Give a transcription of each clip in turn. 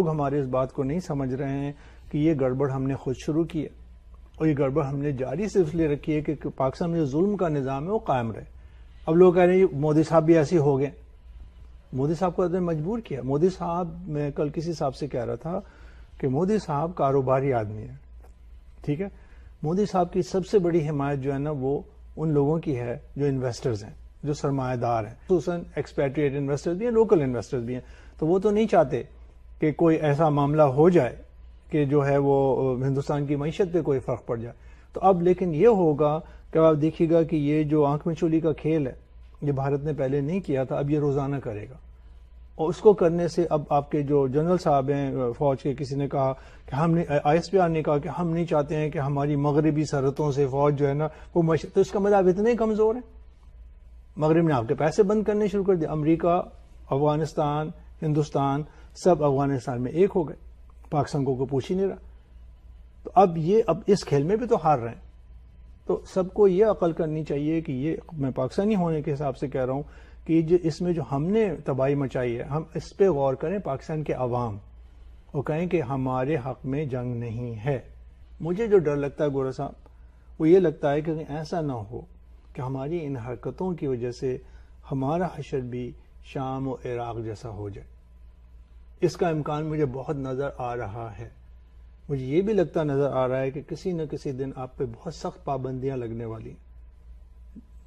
لوگ ہمارے اس بات کو نہیں سمجھ رہے ہیں کہ یہ گڑبڑ ہم نے خود شروع کی ہے۔ اور یہ گڑبڑ ہم نے جاری صرف لیے رکھی ہے کہ پاکستان میں جو ظلم کا نظام ہے وہ قائم رہے۔ اب لوگ کہہ رہے ہیں مودی صاحب بھی ایسے ہو گئے۔ مودی صاحب کو مجبور کیا۔ مودی صاحب، میں کل کسی صاحب سے کہہ رہا تھا کہ مودی صاحب کاروباری آدمی ہے ٹھیک ہے؟ مودی صاحب کی سب سے بڑی حمایت جو ہے نا وہ ان لوگوں کی ہے جو انویسٹرز ہیں، جو سرمایہ دار ہیں۔ خصوصاً ایکسپیٹریٹ انویسٹر بھی ہیں لوکل انویسٹر بھی ہیں۔ تو وہ تو نہیں چاہتے کہ کوئی ایسا معاملہ ہو جائے کہ جو ہے وہ ہندوستان کی معیشت پہ کوئی فرق پڑ جائے۔ تو اب لیکن یہ ہوگا کہ آپ دیکھیے گا کہ یہ جو آنکھ میں چولی کا کھیل ہے، یہ بھارت نے پہلے نہیں کیا تھا، اب یہ روزانہ کرے گا۔ اور اس کو کرنے سے اب آپ کے جو جنرل صاحب ہیں، فوج کے کسی نے کہا کہ ہم نے، آئی ایس پی آر نے کہا کہ ہم نہیں چاہتے ہیں کہ ہماری مغربی سرحدوں سے فوج جو ہے نا، وہ تو اس کا مطلب اتنے کمزور ہیں۔ مغرب نے آپ کے پیسے بند کرنے شروع کر دیا امریکہ، افغانستان، ہندوستان سب افغانستان میں ایک ہو گئے، پاکستان کو کوئی پوچھ ہی نہیں رہا۔ تو اب یہ، اب اس کھیل میں بھی تو ہار رہے ہیں۔ تو سب کو یہ عقل کرنی چاہیے کہ یہ، میں پاکستانی ہونے کے حساب سے کہہ رہا ہوں کہ جو اس میں جو ہم نے تباہی مچائی ہے، ہم اس پہ غور کریں پاکستان کے عوام اور کہیں کہ ہمارے حق میں جنگ نہیں ہے۔ مجھے جو ڈر لگتا ہے گورا صاحب، وہ یہ لگتا ہے کہ ایسا نہ ہو کہ ہماری ان حرکتوں کی وجہ سے ہمارا حشر بھی شام و عراق جیسا ہو جائے۔ اس کا امکان مجھے بہت نظر آ رہا ہے۔ مجھے یہ بھی لگتا نظر آ رہا ہے کہ کسی نہ کسی دن آپ پہ بہت سخت پابندیاں لگنے والی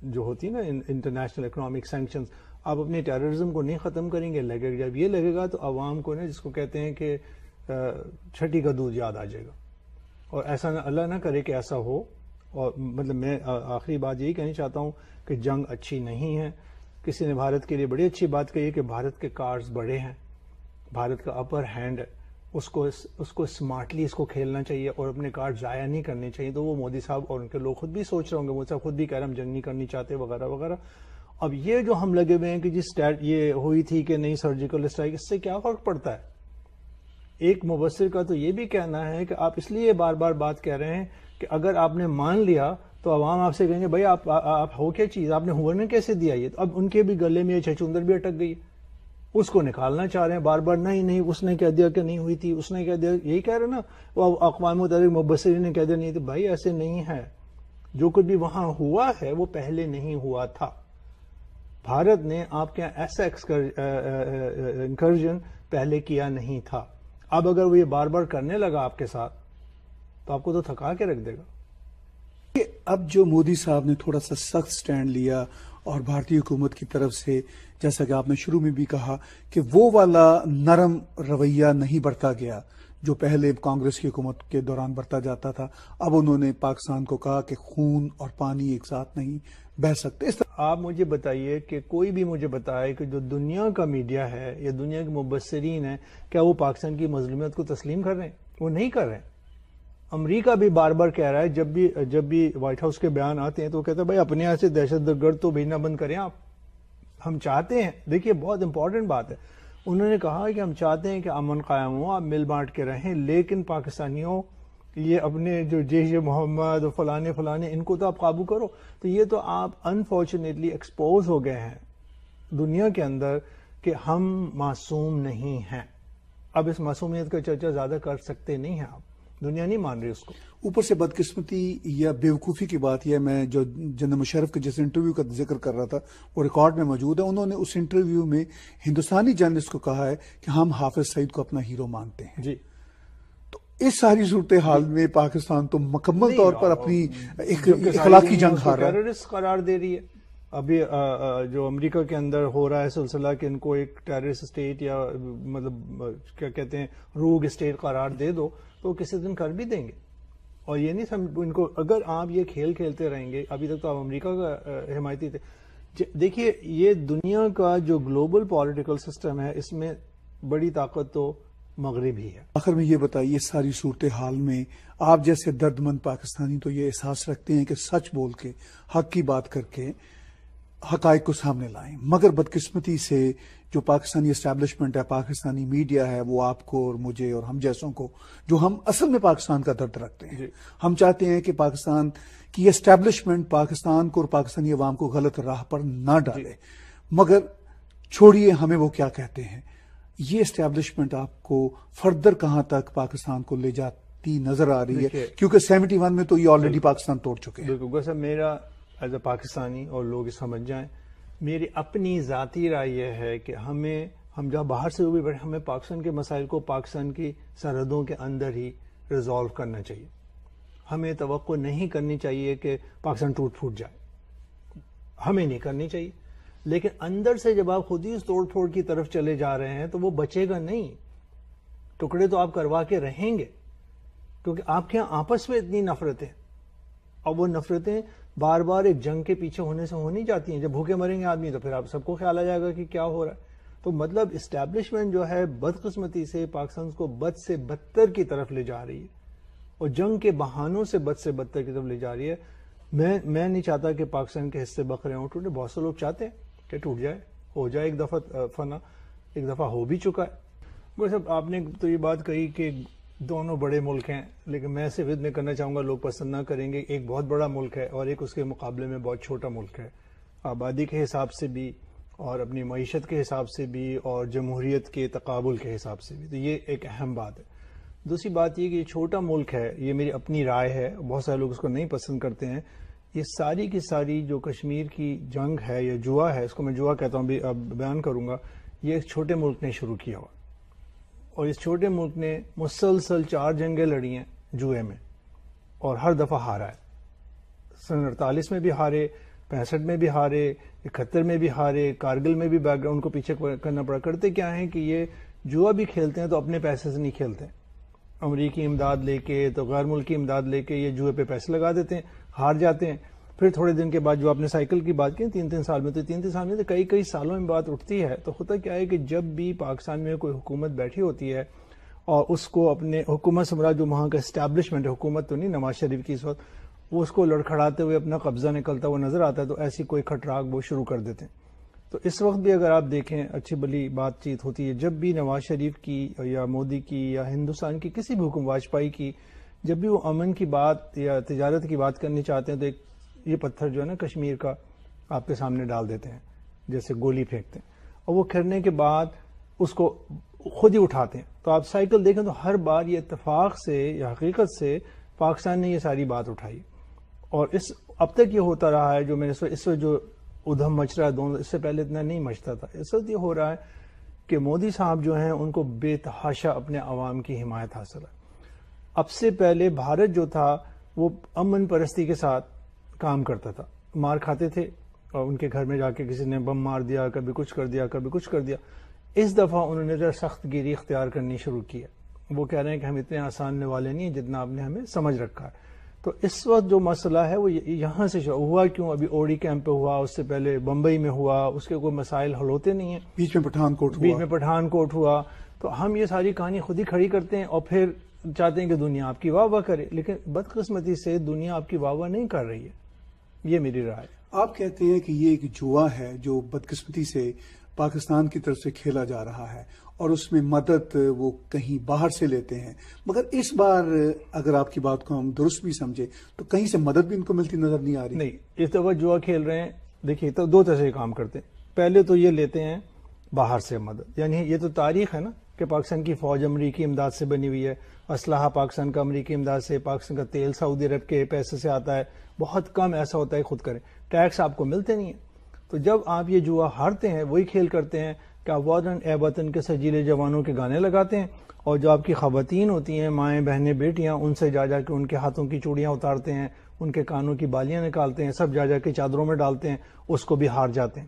جو ہوتی نا انٹرنیشنل اکنامک سینکشن آپ اپنے ٹیررزم کو نہیں ختم کریں گے۔ لگے گا جب یہ لگے گا تو عوام کو نا، جس کو کہتے ہیں کہ چھٹی کا دودھ یاد آ جائے گا۔ اور ایسا نہ، اللہ نہ کرے کہ ایسا ہو۔ اور مطلب میں آخری بات یہی کہنا چاہتا ہوں کہ جنگ اچھی نہیں ہے۔ کسی نے بھارت کے لیے بڑی اچھی بات کہی ہے کہ بھارت کے کارڈز بڑے ہیں۔ بھارت کا اپر ہینڈ ہے۔ اس کو اس کو اسمارٹلی اس کو کھیلنا چاہیے اور اپنے کارڈ ضائع نہیں کرنے چاہیے۔ تو وہ مودی صاحب اور ان کے لوگ خود بھی سوچ رہے ہوں گے۔ مودی صاحب خود بھی کہہ رہے ہم جنگ نہیں کرنی چاہتے، وغیرہ وغیرہ۔ اب یہ جو ہم لگے ہوئے ہیں کہ جی یہ ہوئی تھی کہ نہیں سرجیکل اسٹرائک اس سے کیا فرق پڑتا ہے؟ ایک مبصر کا تو یہ بھی کہنا ہے کہ آپ اس لیے بار بار بات کہہ رہے ہیں کہ اگر آپ نے مان لیا تو عوام آپ سے کہیں گے، بھائی، آپ ہو کیا چیز؟ آپ نے ہونے کیسے دیا یہ؟ تو اب ان کے بھی گلے میں یہ چچندر بھی اٹک گئی ہے۔ اس کو نکالنا چاہ رہے ہیں۔ بار بار نہیں نہیں، اس نے کہہ دیا کہ نہیں ہوئی تھی، اس نے کہہ دیا۔ یہی کہہ رہے نا، وہ اقوام متحدہ مبصری نے کہہ دیا، نہیں تھی بھائی ایسے نہیں ہے۔ جو کچھ بھی وہاں ہوا ہے، وہ پہلے نہیں ہوا تھا۔ بھارت نے آپ کے ایسا انکرجن پہلے کیا نہیں تھا۔ اب اگر وہ یہ بار بار کرنے لگا آپ کے ساتھ، تو آپ کو تو تھکا کے رکھ دے گا۔ اب جو مودی صاحب نے تھوڑا سا سخت سٹینڈ لیا اور بھارتی حکومت کی طرف سے جیسا کہ آپ نے شروع میں بھی کہا کہ وہ والا نرم رویہ نہیں برتا گیا جو پہلے کانگریس کی حکومت کے دوران برتا جاتا تھا۔ اب انہوں نے پاکستان کو کہا کہ خون اور پانی ایک ساتھ نہیں بہ سکتے۔ اس طرح آپ مجھے بتائیے کہ کوئی بھی مجھے بتائے کہ جو دنیا کا میڈیا ہے یا دنیا کے مبصرین ہیں، کیا وہ پاکستان کی مظلومیت کو تسلیم کر رہے ہیں؟ وہ نہیں کر رہے ہیں۔ امریکہ بھی بار بار کہہ رہا ہے، جب بھی جب بھی وائٹ ہاؤس کے بیان آتے ہیں تو وہ کہتا ہے بھائی اپنے یہاں سے دہشت گرد تو بھیجنا بند کریں آپ۔ ہم چاہتے ہیں۔ دیکھیے، بہت امپورٹنٹ بات ہے۔ انہوں نے کہا کہ ہم چاہتے ہیں کہ امن قائم ہو، آپ مل بانٹ کے رہیں، لیکن پاکستانیوں یہ اپنے جو جیش محمد فلانے فلانے، ان کو تو آپ قابو کرو۔ تو یہ تو آپ انفارچونیٹلی ایکسپوز ہو گئے ہیں دنیا کے اندر کہ ہم معصوم نہیں ہیں۔ اب اس معصومیت کا چرچا زیادہ کر سکتے نہیں ہیں آپ۔ دنیا نہیں مان رہی اس کو۔ اوپر سے بدقسمتی یا بیوقوفی کی بات یہ میں جو جنرل مشرف کے جس انٹرویو کا ذکر کر رہا تھا وہ ریکارڈ میں موجود ہے۔ انہوں نے اس انٹرویو میں ہندوستانی جرنلسٹ کو کہا ہے کہ ہم حافظ سعید کو اپنا ہیرو مانتے ہیں۔ جی۔ تو اس ساری صورتحال میں پاکستان تو مکمل طور پر اپنی اخلاقی جنگ ہار رہا ہے۔ قرار دے رہی ہے۔ ابھی جو امریکہ کے اندر ہو رہا ہے سلسلہ کہ ان کو ایک ٹیررسٹ اسٹیٹ یا مطلب کیا کہتے ہیں روگ اسٹیٹ قرار دے دو۔ تو کسی دن کر بھی دیں گے۔ اور یہ نہیں سمجھ ان کو، اگر آپ یہ کھیل کھیلتے رہیں گے، ابھی تک تو آپ امریکہ کا حمایتی تھے۔ دیکھیے، یہ دنیا کا جو گلوبل پولیٹیکل سسٹم ہے، اس میں بڑی طاقت تو مغرب ہی ہے۔ آخر میں یہ بتائیے، ساری صورتحال میں آپ جیسے درد مند پاکستانی تو یہ احساس رکھتے ہیں کہ سچ بول کے، حق کی بات کر کے حقائق کو سامنے لائیں۔ مگر بدقسمتی سے جو پاکستانی اسٹیبلشمنٹ ہے پاکستانی میڈیا ہے وہ آپ کو اور مجھے اور ہم جیسوں کو جو ہم اصل میں پاکستان کا درد رکھتے ہیں۔ جی۔ ہم چاہتے ہیں کہ پاکستان کی اسٹیبلشمنٹ پاکستان کو اور پاکستانی عوام کو غلط راہ پر نہ ڈالے۔ جی۔ مگر چھوڑیے ہمیں وہ کیا کہتے ہیں۔ یہ اسٹیبلشمنٹ آپ کو فردر کہاں تک پاکستان کو لے جاتی نظر آ رہی ہے؟ کیونکہ سیونٹی ون میں تو یہ آلریڈی پاکستان توڑ چکے ہیں۔ میرا ایز اے پاکستانی اور لوگ یہ سمجھ جائیں، میری اپنی ذاتی رائے یہ ہے کہ ہمیں، ہم جہاں باہر سے بھی بیٹھے، ہمیں پاکستان کے مسائل کو پاکستان کی سرحدوں کے اندر ہی ریزالو کرنا چاہیے۔ ہمیں توقع نہیں کرنی چاہیے کہ پاکستان ٹوٹ پھوٹ جائے۔ ہمیں نہیں کرنی چاہیے۔ لیکن اندر سے جب آپ خود ہی اس توڑ پھوڑ کی طرف چلے جا رہے ہیں، تو وہ بچے گا نہیں۔ ٹکڑے تو آپ کروا کے رہیں گے، کیونکہ آپ کے یہاں آپس میں اتنی نفرتیں۔ اور وہ نفرتیں بار بار ایک جنگ کے پیچھے ہونے سے ہو نہیں جاتی ہیں۔ جب بھوکے مریں گے آدمی تو پھر آپ سب کو خیال آ جائے گا کہ کیا ہو رہا ہے۔ تو مطلب اسٹیبلشمنٹ جو ہے بدقسمتی سے پاکستان کو بد سے بدتر کی طرف لے جا رہی ہے۔ اور جنگ کے بہانوں سے بد سے بدتر کی طرف لے جا رہی ہے۔ میں میں نہیں چاہتا کہ پاکستان کے حصے بکرے ہوں، ٹوٹے بہت سے لوگ چاہتے ہیں کہ ٹوٹ جائے، ہو جائے ایک دفعہ، فنا، ایک دفعہ ہو بھی چکا ہے۔ وہ آپ نے تو یہ بات کہی کہ دونوں بڑے ملک ہیں، لیکن میں صرف اتنے کرنا چاہوں گا، لوگ پسند نہ کریں گے، ایک بہت بڑا ملک ہے اور ایک اس کے مقابلے میں بہت چھوٹا ملک ہے۔ آبادی کے حساب سے بھی اور اپنی معیشت کے حساب سے بھی اور جمہوریت کے تقابل کے حساب سے بھی۔ تو یہ ایک اہم بات ہے۔ دوسری بات یہ کہ یہ چھوٹا ملک ہے، یہ میری اپنی رائے ہے، بہت سارے لوگ اس کو نہیں پسند کرتے ہیں۔ یہ ساری کی ساری جو کشمیر کی جنگ ہے یا جوا ہے، اس کو میں جوا کہتا ہوں بھی اب بیان کروں گا، یہ ایک چھوٹے ملک نے شروع کیا ہوا۔ اور اس چھوٹے ملک نے مسلسل چار جنگیں لڑی ہیں جوئے میں اور ہر دفعہ ہارا ہے۔ سن اڑتالیس میں بھی ہارے، پینسٹھ میں بھی ہارے، اکہتر میں بھی ہارے، کارگل میں بھی بیک گراؤنڈ کو پیچھے کرنا پڑا۔ کرتے کیا ہیں کہ یہ جوا بھی کھیلتے ہیں تو اپنے پیسے سے نہیں کھیلتے۔ امریکی امداد لے کے تو غیر ملکی امداد لے کے یہ جوئے پہ پیسے لگا دیتے ہیں، ہار جاتے ہیں۔ پھر تھوڑے دن کے بعد جو آپ نے سائیکل کی بات کی تین تین سال میں، تو تین تین سال میں تو کئی کئی سالوں میں بات اٹھتی ہے۔ تو ہوتا کیا ہے کہ جب بھی پاکستان میں کوئی حکومت بیٹھی ہوتی ہے اور اس کو اپنے حکومت سمراج جو وہاں کا اسٹیبلشمنٹ ہے، حکومت تو نہیں، نواز شریف کی اس وقت، وہ اس کو لڑکھڑاتے ہوئے اپنا قبضہ نکلتا ہوا نظر آتا ہے، تو ایسی کوئی کھٹراک وہ شروع کر دیتے ہیں۔ تو اس وقت بھی اگر آپ دیکھیں، اچھی بلی بات چیت ہوتی ہے، جب بھی نواز شریف کی یا مودی کی یا ہندوستان کی کسی بھی حکم، واجپائی کی، جب بھی وہ امن کی بات یا تجارت کی بات کرنی چاہتے ہیں، تو ایک یہ پتھر جو ہے نا کشمیر کا آپ کے سامنے ڈال دیتے ہیں، جیسے گولی پھینکتے ہیں۔ اور وہ کرنے کے بعد اس کو خود ہی اٹھاتے ہیں۔ تو آپ سائیکل دیکھیں تو ہر بار یہ اتفاق سے یا حقیقت سے پاکستان نے یہ ساری بات اٹھائی۔ اور اس اب تک یہ ہوتا رہا ہے جو میں نے اس وقت جو ادھم مچ رہا ہے، دونوں اس سے پہلے اتنا نہیں مچتا تھا۔ اس وقت یہ ہو رہا ہے کہ مودی صاحب جو ہیں، ان کو بے تحاشا اپنے عوام کی حمایت حاصل ہے۔ اب سے پہلے بھارت جو تھا، وہ امن پرستی کے ساتھ کام کرتا تھا۔ مار کھاتے تھے اور ان کے گھر میں جا کے کسی نے بم مار دیا کبھی کچھ کر دیا کبھی کچھ کر دیا۔ اس دفعہ انہوں نے ذرا سخت گیری اختیار کرنی شروع کی ہے۔ وہ کہہ رہے ہیں کہ ہم اتنے آسان والے نہیں ہیں جتنا آپ نے ہمیں سمجھ رکھا ہے۔ تو اس وقت جو مسئلہ ہے وہ یہاں سے ہوا کیوں؟ ابھی اوڑی کیمپ پہ ہوا اس سے پہلے بمبئی میں ہوا اس کے کوئی مسائل حل ہوتے نہیں ہیں۔ بیچ میں پٹھان کوٹ بیچ میں پٹھان کوٹ ہوا۔ تو ہم یہ ساری کہانی خود ہی کھڑی کرتے ہیں اور پھر چاہتے ہیں کہ دنیا آپ کی واہ واہ کرے۔ لیکن بدقسمتی سے دنیا آپ کی واہ واہ نہیں کر رہی ہے۔ یہ میری رائے آپ کہتے ہیں کہ یہ ایک جوا ہے جو بدقسمتی سے پاکستان کی طرف سے کھیلا جا رہا ہے اور اس میں مدد وہ کہیں باہر سے لیتے ہیں۔ مگر اس بار اگر آپ کی بات کو ہم درست بھی سمجھے تو کہیں سے مدد بھی ان کو ملتی نظر نہیں آ رہی۔ نہیں اس دفعہ جوا کھیل رہے ہیں۔ دیکھیے تو دو طرح سے کام کرتے ہیں۔ پہلے تو یہ لیتے ہیں باہر سے مدد۔ یعنی یہ تو تاریخ ہے نا کہ پاکستان کی فوج امریکی امداد سے بنی ہوئی ہے۔ اسلحہ پاکستان کا، امریکی امداد سے پاکستان کا تیل سعودی عرب کے پیسے سے آتا ہے۔ بہت کم ایسا ہوتا ہے، خود کریں۔ ٹیکس آپ کو ملتے نہیں ہیں۔ تو جب آپ یہ جوا ہارتے ہیں، وہی کھیل کرتے ہیں کہ آپ وادن اے وطن کے سجیلے جوانوں کے گانے لگاتے ہیں اور جو آپ کی خواتین ہوتی ہیں، مائیں بہنیں بیٹیاں، ان سے جا جا کے ان کے ہاتھوں کی چوڑیاں اتارتے ہیں، ان کے کانوں کی بالیاں نکالتے ہیں، سب جا جا کے چادروں میں ڈالتے ہیں، اس کو بھی ہار جاتے ہیں۔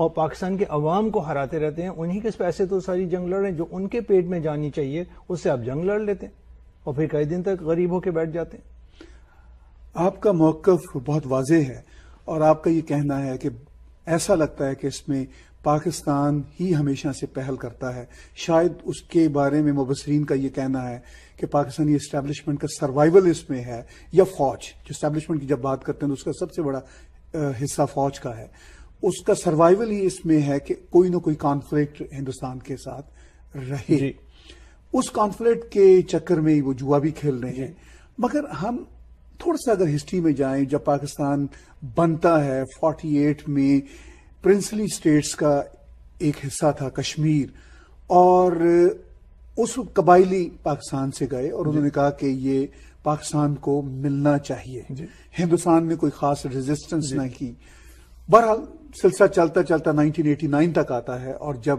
اور پاکستان کے عوام کو ہراتے رہتے ہیں، انہی کے پیسے تو ساری جنگ لڑ رہے ہیں جو ان کے پیٹ میں جانی چاہیے، اس سے آپ جنگ لڑ لیتے ہیں اور پھر کئی دن تک غریب ہو کے بیٹھ جاتے ہیں۔ آپ کا موقف بہت واضح ہے اور آپ کا یہ کہنا ہے کہ ایسا لگتا ہے کہ اس میں پاکستان ہی ہمیشہ سے پہل کرتا ہے۔ شاید اس کے بارے میں مبصرین کا یہ کہنا ہے کہ پاکستانی اسٹیبلشمنٹ کا سروائیول اس میں ہے یا فوج۔ جو اسٹیبلشمنٹ کی جب بات کرتے ہیں تو اس کا سب سے بڑا حصہ فوج کا ہے۔ اس کا سروائیول ہی اس میں ہے کہ کوئی نہ کوئی کانفلکٹ ہندوستان کے ساتھ رہے۔ جی۔ اس کانفلکٹ کے چکر میں وہ جوا بھی کھیل رہے ہیں۔ مگر ہم تھوڑا سا اگر ہسٹری میں جائیں جب پاکستان بنتا ہے فورٹی ایٹ میں پرنسلی اسٹیٹس کا ایک حصہ تھا کشمیر اور اس قبائلی پاکستان سے گئے اور انہوں نے کہا کہ یہ پاکستان کو ملنا چاہیے۔ جی۔ ہندوستان نے کوئی خاص ریزسٹنس نہ کی۔ بہرحال سلسلہ چلتا چلتا نائنٹین ایٹی نائن تک آتا ہے اور جب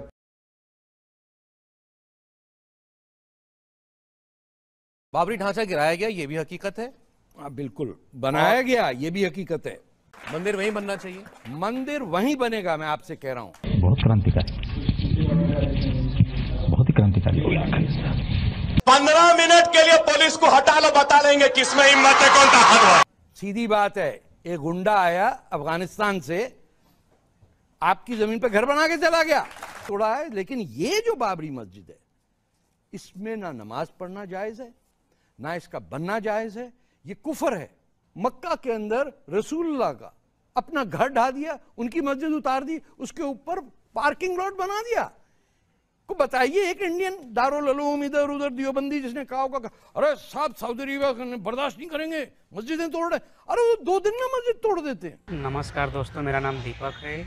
بابری ڈھانچہ گرایا گیا یہ بھی حقیقت ہے؟ ہاں بالکل۔ بنایا گیا یہ بھی حقیقت ہے۔ مندر وہیں بننا چاہیے؟ مندر وہیں بنے گا میں آپ سے کہہ رہا ہوں۔ بہت کرانتیکاری بہت ہی پندرہ منٹ کے لیے پولیس کو ہٹا لو بتا لیں گے کس میں ہمت ہے کون طاقتور ہے۔ سیدھی بات ہے ایک گنڈا آیا افغانستان سے۔ آپ کی زمین پہ گھر بنا کے چلا گیا۔ توڑا ہے، لیکن یہ جو بابری مسجد ہے، اس میں نہ نماز پڑھنا جائز ہے، نہ اس کا بننا جائز ہے، یہ کفر ہے۔ مکہ کے اندر رسول اللہ کا اپنا گھر ڈھا دیا، ان کی مسجد اتار دی، اس کے اوپر پارکنگ لاٹ بنا دیا۔ کو بتائیے، ایک انڈین دارالعلوم ادھر ادھر دیوبندی، جس نے کہا ہوگا ارے صاحب سعودی عربیہ برداشت نہیں کریں گے، مسجدیں توڑ رہے ارے وہ دو دن میں مسجد توڑ دیتے ہیں۔ نمسکار دوستوں میرا نام دیپک ہے۔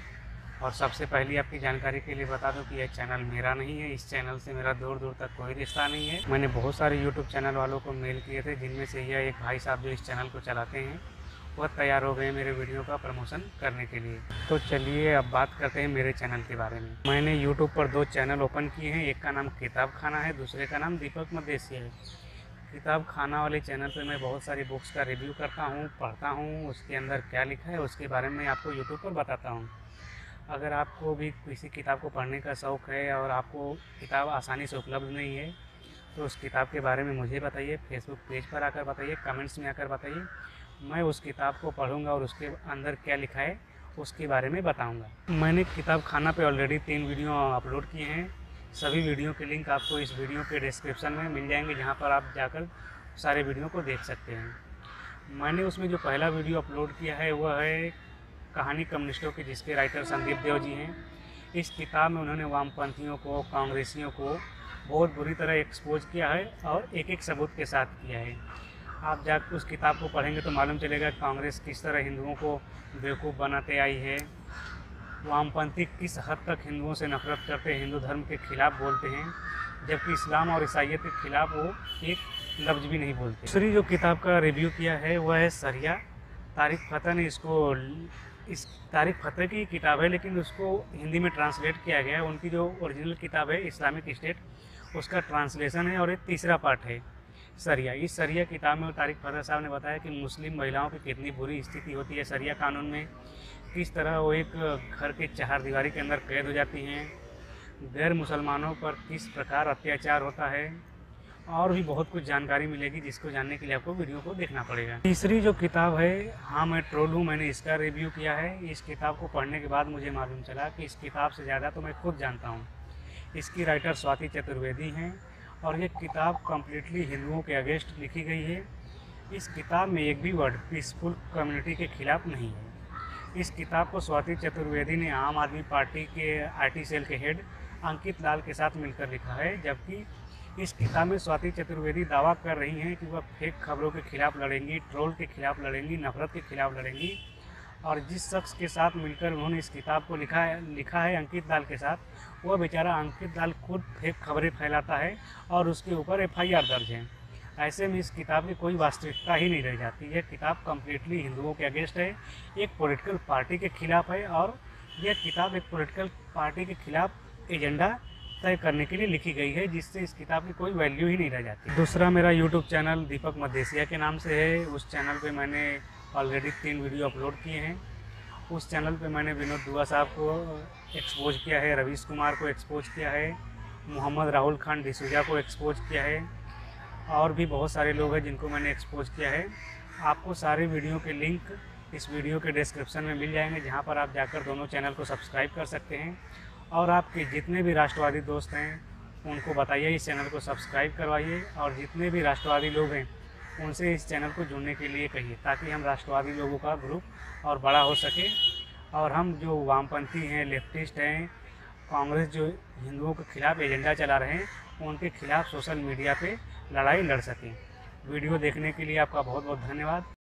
اور سب سے پہلی آپ کی جانکاری کے لیے بتا دوں کہ یہ چینل میرا نہیں ہے، اس چینل سے میرا دور دور تک کوئی رشتہ نہیں ہے۔ میں نے بہت سارے یوٹیوب چینل والوں کو میل کیے تھے، جن میں سے یہ ایک بھائی صاحب جو اس چینل کو چلاتے ہیں، وہ تیار ہو گئے میرے ویڈیو کا پروموشن کرنے کے لیے۔ تو چلیے، اب بات کرتے ہیں میرے چینل کے بارے میں۔ میں نے یوٹیوب پر دو چینل اوپن کیے ہیں، ایک کا نام کتاب خانہ ہے، دوسرے کا نام دیپک مدیسی ہے۔ کتاب خانہ والے چینل پہ میں بہت ساری بکس کا ریویو کرتا ہوں، پڑھتا ہوں، اس کے اندر کیا لکھا ہے، اس کے بارے میں آپ کو یوٹیوب پر بتاتا ہوں۔ اگر آپ کو بھی کسی کتاب کو پڑھنے کا شوق ہے اور آپ کو کتاب آسانی سے اپلبدھ نہیں ہے، تو اس کتاب کے بارے میں مجھے بتائیے فیس بک پیج پر آ کر بتائیے کمنٹس میں آ کر بتائیے۔ میں اس کتاب کو پڑھوں گا اور اس کے اندر کیا لکھا ہے، اس کے بارے میں بتاؤں گا۔ میں نے کتاب خانہ پہ آلریڈی تین ویڈیو اپلوڈ کیے ہیں۔ سبھی ویڈیو کے لنک آپ کو اس ویڈیو کے ڈسکرپشن میں مل جائیں گے، جہاں پر آپ جا کر سارے ویڈیو کو دیکھ سکتے ہیں۔ میں نے اس میں جو پہلا ویڈیو اپلوڈ کیا ہے، وہ ہے کہانی کمیونسٹوں کی جس کے رائٹر سندیپ دیو جی ہیں، اس کتاب میں انہوں نے وام پنتھیوں کو، کانگریسیوں کو بہت بری طرح ایکسپوز کیا ہے اور ایک ایک ثبوت کے ساتھ کیا ہے۔ آپ جا کے اس کتاب کو پڑھیں گے تو معلوم چلے گا کانگریس کس طرح ہندوؤں کو بیوقوف بناتے آئی ہے۔ وام پنتھی کس حد تک ہندوؤں سے نفرت کرتے، ہندو دھرم کے خلاف بولتے ہیں، جبکہ اسلام اور عیسائیت کے خلاف وہ ایک لفظ بھی نہیں بولتے۔ دوسری جو کتاب کا ریویو کیا ہے، وہ ہے سریا۔ طارق فتح نے اس کو اس طارق فتح کی کتاب ہے، لیکن اس کو ہندی میں ٹرانسلیٹ کیا گیا ہے۔ ان کی جو اوریجنل کتاب ہے اسلامک اسٹیٹ اس کا ٹرانسلیشن ہے اور ایک تیسرا پارٹ ہے، سریا۔ اس سریا کتاب میں طارق فتح صاحب نے بتایا کہ مسلم مہیلاؤں کی کتنی بری استھتی ہوتی ہے۔ سریا قانون میں کس طرح وہ ایک گھر کے چہار دیواری کے اندر قید ہو جاتی ہیں۔ غیر مسلمانوں پر کس پرکار اتیاچار ہوتا ہے؟ اور بھی بہت کچھ جانکاری ملے گی جس کو جاننے کے لیے آپ کو ویڈیو کو دیکھنا پڑے گا۔ تیسری جو کتاب ہے ہاں میں ٹرول ہوں، میں نے اس کا ریویو کیا ہے۔ اس کتاب کو پڑھنے کے بعد مجھے معلوم چلا کہ اس کتاب سے زیادہ تو میں خود جانتا ہوں۔ اس کی رائٹر سواتی چترویدی ہیں اور یہ کتاب کمپلیٹلی ہندوؤں کے اگینسٹ لکھی گئی ہے۔ اس کتاب میں ایک بھی ورڈ پیسفل کمیونٹی کے خلاف نہیں ہے۔ اس کتاب کو سواتی چترویدی نے عام آدمی پارٹی کے آئی ٹی سیل کے ہیڈ انکت لال کے ساتھ مل کر لکھا ہے، جبکہ اس کتاب میں سواتی چترویدی دعویٰ کر رہی ہیں کہ وہ فیک خبروں کے خلاف لڑیں گی، ٹرول کے خلاف لڑیں گی، نفرت کے خلاف لڑیں گی۔ اور جس شخص کے ساتھ مل کر انہوں نے اس کتاب کو لکھا ہے لکھا ہے انکت دال کے ساتھ، وہ بیچارہ انکت دال خود فیک خبریں پھیلاتا ہے اور اس کے اوپر ایف آئی آر درج ہے ایسے میں اس کتاب کی کوئی واستوکتا ہی نہیں رہ جاتی۔ یہ کتاب کمپلیٹلی ہندوؤں کے اگینسٹ ہے۔ ایک پولیٹیکل پارٹی کے خلاف ہے اور یہ کتاب ایک پولیٹیکل پارٹی کے خلاف ایجنڈا طے کرنے کے لیے لکھی گئی ہے، جس سے اس کتاب کی کوئی ویلیو ہی نہیں رہ جاتی۔ دوسرا میرا یوٹیوب چینل دیپک مدیسیا کے نام سے ہے۔ اس چینل پہ میں نے آلریڈی تین ویڈیو اپلوڈ کیے ہیں۔ اس چینل پہ میں نے ونود دعا صاحب کو ایکسپوز کیا ہے رویش کمار کو ایکسپوز کیا ہے، محمد راہل خان ڈسوجا کو ایکسپوز کیا ہے، اور بھی بہت سارے لوگ ہیں جن کو میں نے ایکسپوز کیا ہے۔ آپ کو سارے ویڈیو کے لنک اس ویڈیو کے ڈسکرپشن میں مل جائیں گے، جہاں پر آپ جا کر دونوں چینل کو سبسکرائب کر سکتے ہیں۔ اور آپ کے جتنے بھی راشٹروادی دوست ہیں، ان کو بتائیے، اس چینل کو سبسکرائب کروائیے اور جتنے بھی راشٹروادی لوگ ہیں، ان سے اس چینل کو جڑنے کے لیے کہیے تاکہ ہم راشٹروادی لوگوں کا گروپ اور بڑا ہو سکے۔ اور ہم جو وام پنتھی ہیں، لیفٹسٹ ہیں، کانگریس جو ہندوؤں کے خلاف ایجنڈا چلا رہے ہیں، ان کے خلاف سوشل میڈیا پہ لڑائی لڑ سکیں۔ ویڈیو دیکھنے کے لیے آپ کا بہت بہت دھنیہ واد